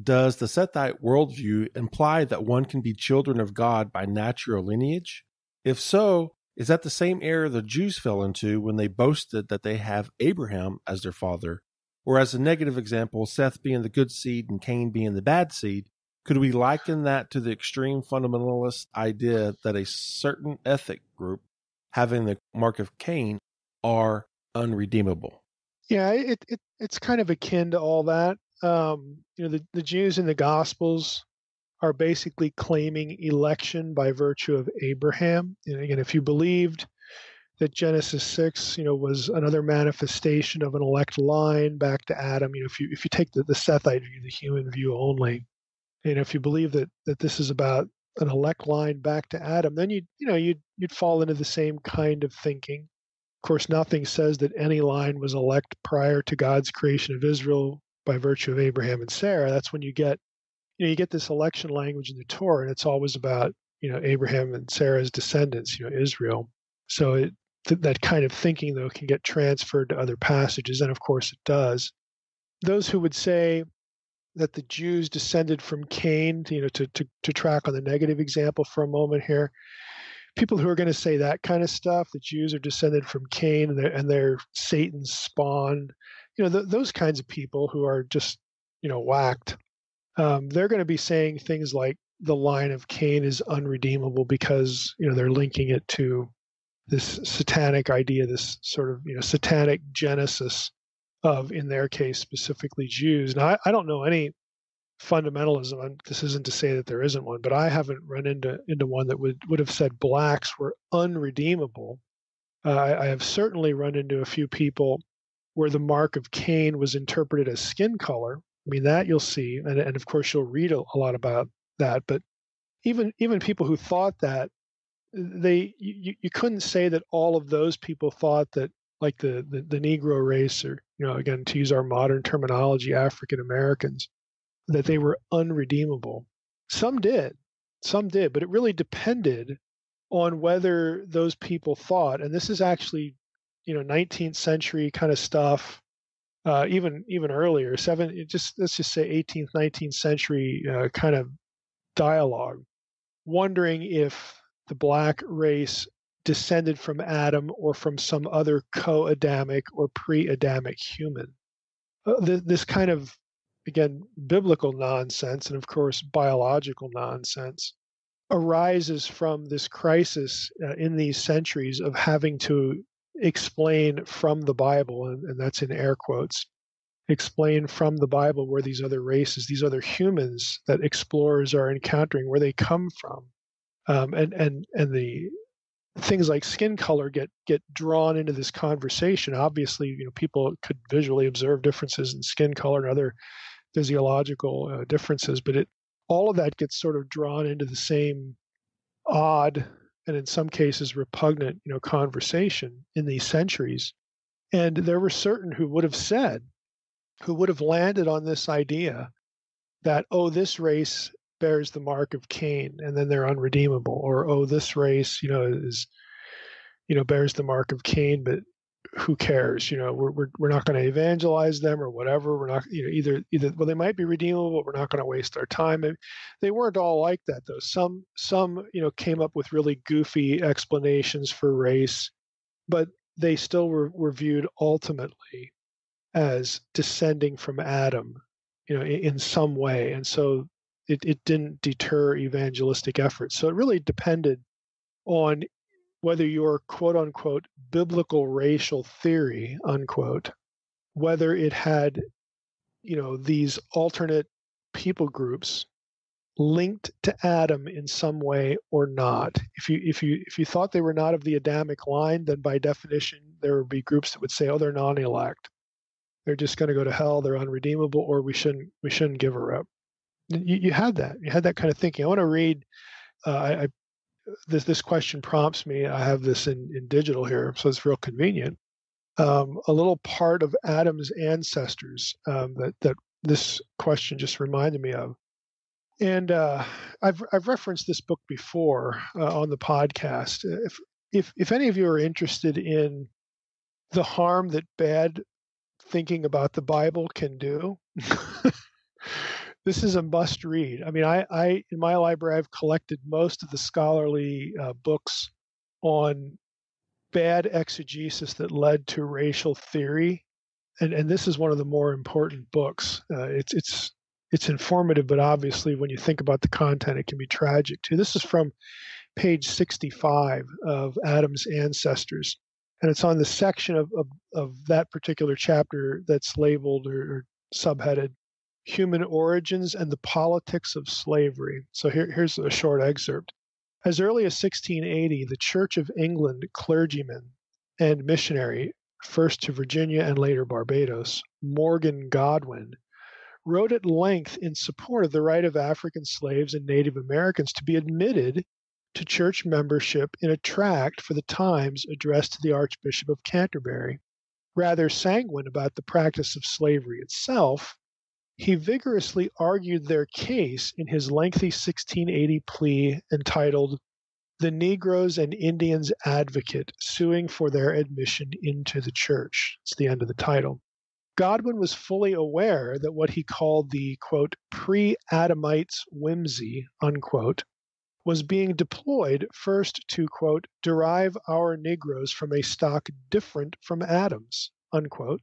Does the Sethite worldview imply that one can be children of God by natural lineage? If so, is that the same error the Jews fell into when they boasted that they have Abraham as their father? Or, as a negative example, Seth being the good seed and Cain being the bad seed, could we liken that to the extreme fundamentalist idea that a certain ethnic group having the mark of Cain are unredeemable? Yeah, it, it it's kind of akin to all that. Um, you know, the, the Jews in the Gospels are basically claiming election by virtue of Abraham. And again, if you believed that Genesis six, you know, was another manifestation of an elect line back to Adam, you know, if you if you take the, the Sethite view, the human view only, and if you believe that that this is about an elect line back to Adam, then you you know you'd you'd fall into the same kind of thinking. Of course, nothing says that any line was elect prior to God's creation of Israel by virtue of Abraham and Sarah. That's when you get you know you get this election language in the Torah, and it's always about you know Abraham and Sarah's descendants, you know Israel. So it, th- that kind of thinking though can get transferred to other passages, and of course it does. Those who would say that the Jews descended from Cain, you know, to, to, to track on the negative example for a moment here. People who are going to say that kind of stuff, the Jews are descended from Cain and they're, and they're Satan's spawn, you know, th- those kinds of people who are just, you know, whacked, um, they're going to be saying things like the line of Cain is unredeemable because, you know, they're linking it to this satanic idea, this sort of, you know, satanic genesis of, in their case, specifically Jews. Now, I, I don't know any fundamentalism. I'm, this isn't to say that there isn't one, but I haven't run into into one that would would have said blacks were unredeemable. Uh, I, I have certainly run into a few people where the mark of Cain was interpreted as skin color. I mean that you'll see, and, and of course you'll read a, a lot about that. But even even people who thought that they you, you couldn't say that all of those people thought that like the, the, the Negro race, or you know, again to use our modern terminology, African Americans, that they were unredeemable. Some did, some did, but it really depended on whether those people thought, and this is actually, you know, 19th century kind of stuff, uh, even even earlier, seven, just let's just say 18th, 19th century uh, kind of dialogue, wondering if the black race descended from Adam or from some other co Adamic or pre Adamic human. Uh, th- this kind of, again, biblical nonsense and, of course, biological nonsense arises from this crisis uh, in these centuries of having to explain from the Bible, and, and that's in air quotes, explain from the Bible where these other races, these other humans that explorers are encountering, where they come from. Um, and and and the things like skin color get get drawn into this conversation. Obviously, you know, people could visually observe differences in skin color and other physiological uh, differences, but it all of that gets sort of drawn into the same odd and in some cases repugnant, you know, conversation in these centuries. And there were certain who would have said, who would have landed on this idea that, oh, this race bears the mark of Cain, and then they're unredeemable. Or oh, this race, you know, is you know bears the mark of Cain, but who cares? You know, we're we're, we're not going to evangelize them or whatever. We're not, you know, either either well, they might be redeemable, but we're not going to waste our time. And they weren't all like that though. Some some you know came up with really goofy explanations for race, but they still were, were viewed ultimately as descending from Adam, you know, in, in some way. And so it, it didn't deter evangelistic efforts. So it really depended on whether your quote unquote biblical racial theory, unquote, whether it had, you know, these alternate people groups linked to Adam in some way or not. If you if you if you thought they were not of the Adamic line, then by definition there would be groups that would say, oh, they're non-elect. They're just going to go to hell. They're unredeemable, or we shouldn't we shouldn't give her up you, you had that. You had that kind of thinking. I want to read. Uh, I, I, this this question prompts me. I have this in in digital here, so it's real convenient. Um, a little part of Adam's ancestors um, that that this question just reminded me of. And uh, I've I've referenced this book before uh, on the podcast. If if if any of you are interested in the harm that bad thinking about the Bible can do, this is a must read. I mean, I, I in my library I've collected most of the scholarly uh, books on bad exegesis that led to racial theory, and and this is one of the more important books. Uh, it's it's it's informative, but obviously when you think about the content, it can be tragic too. This is from page 65 of Adam's Ancestors, and it's on the section of of, of that particular chapter that's labeled or, or subheaded human origins and the politics of slavery. So here, here's a short excerpt. As early as 1680, the Church of England clergyman and missionary, first to Virginia and later Barbados, Morgan Godwyn, wrote at length in support of the right of African slaves and Native Americans to be admitted to church membership in a tract for the Times addressed to the Archbishop of Canterbury. Rather sanguine about the practice of slavery itself, he vigorously argued their case in his lengthy 1680 plea entitled The Negroes and Indians Advocate Suing for Their Admission into the Church. It's the end of the title. Godwyn was fully aware that what he called the quote pre Adamites whimsy unquote was being deployed first to quote derive our Negroes from a stock different from Adam's unquote,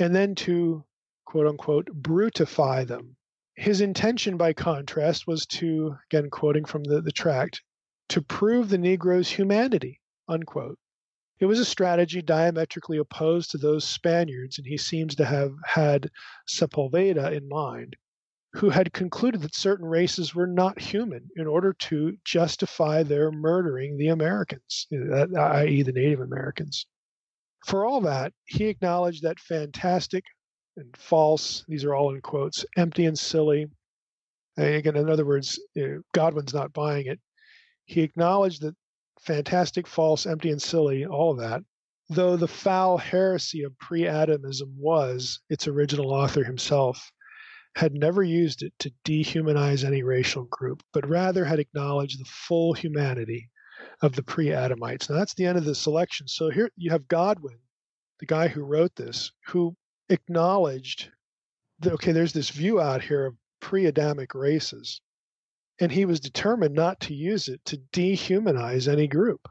and then to quote unquote, brutify them. His intention, by contrast, was to, again quoting from the, the tract, to prove the Negro's humanity, unquote. It was a strategy diametrically opposed to those Spaniards, and he seems to have had Sepulveda in mind, who had concluded that certain races were not human in order to justify their murdering the Americans, uh, i.e., the Native Americans. For all that, he acknowledged that fantastic, and false. These are all in quotes, empty and silly. And again, in other words, Godwyn's not buying it. He acknowledged that fantastic, false, empty, and silly, all of that, though the foul heresy of pre Adamism was, its original author himself had never used it to dehumanize any racial group, but rather had acknowledged the full humanity of the pre Adamites. Now, that's the end of the selection. So here you have Godwyn, the guy who wrote this, who acknowledged that, okay, there's this view out here of pre Adamic races. And he was determined not to use it to dehumanize any group.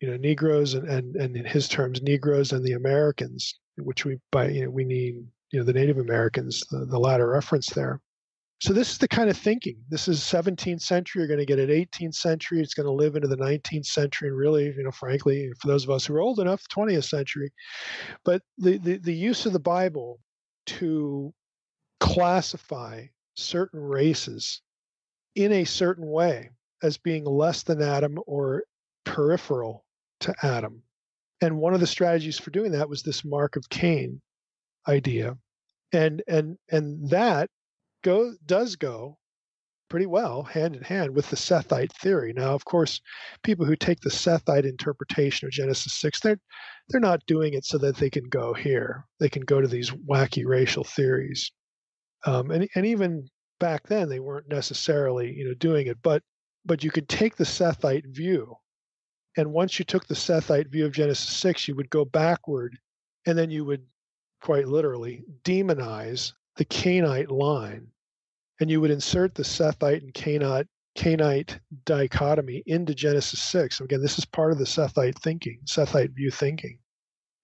You know, Negroes and, and, and in his terms, Negroes and the Americans, which we by you know we mean you know the Native Americans, the, the latter reference there. So this is the kind of thinking. This is 17th century. You're going to get it 18th century. It's going to live into the 19th century, and really, you know, frankly, for those of us who are old enough, 20th century. But the, the, the use of the Bible to classify certain races in a certain way as being less than Adam or peripheral to Adam. And one of the strategies for doing that was this mark of Cain idea. And and and that go does go pretty well hand in hand with the Sethite theory. Now, of course, people who take the Sethite interpretation of Genesis 6, they're they're not doing it so that they can go here. They can go to these wacky racial theories. Um, and and even back then they weren't necessarily, you know, doing it, but but you could take the Sethite view. And once you took the Sethite view of Genesis 6, you would go backward and then you would quite literally demonize the Cainite line, and you would insert the Sethite and Cainite dichotomy into Genesis 6. So again, this is part of the Sethite thinking, Sethite view thinking.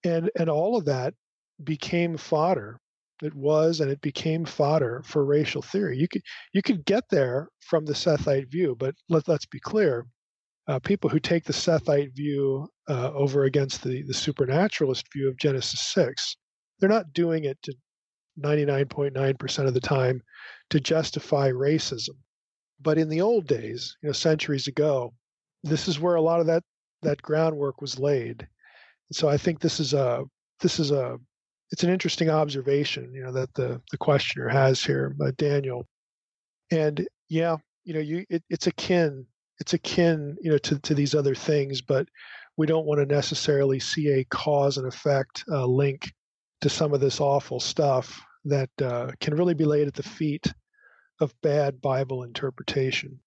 And, and all of that became fodder. It was and it became fodder for racial theory. You could you could get there from the Sethite view, but let, let's be clear. Uh, people who take the Sethite view uh, over against the, the supernaturalist view of Genesis 6, they're not doing it to 99.9% of the time to justify racism. But in the old days, you know, centuries ago, this is where a lot of that that groundwork was laid. And so I think this is a this is a it's an interesting observation, you know, that the the questioner has here, uh, Daniel. And yeah, you know, you it, it's akin it's akin, you know, to to these other things, but we don't want to necessarily see a cause and effect uh, link to some of this awful stuff that uh, can really be laid at the feet of bad Bible interpretation.